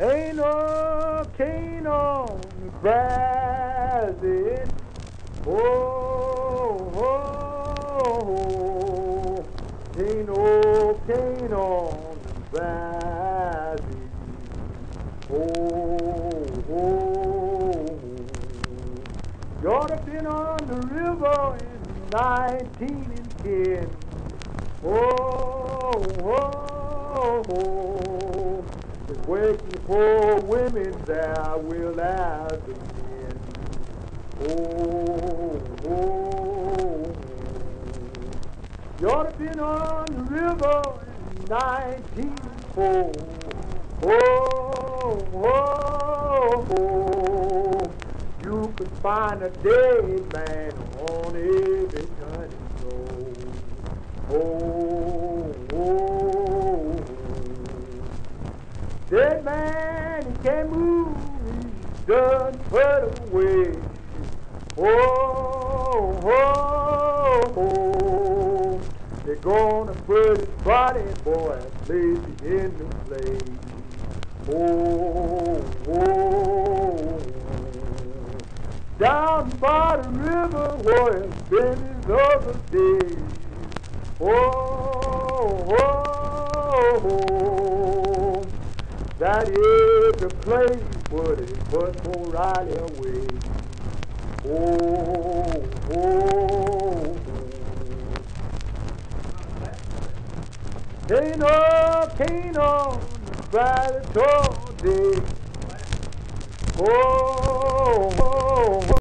Ain't no cane on the Brazos. It, oh, oh, oh, ain't no cane on the Brazos. Oh, oh, you ought to been on the river in 1910. Oh, oh, oh, it's working for women that will as the men. Oh, oh, you ought to been on the river in 1904. Oh, oh, oh, you could find a dead man on every turning road. Oh, dead man, he can't move, he's done put away. Oh, oh, oh, they're gonna put his body, boy, lazy in the place. Oh, oh, down by the river where it's been his other days. Oh, oh, that is the place where they put O'Reilly away. Oh, oh, oh. Ain't no cane on the Friday day. Oh,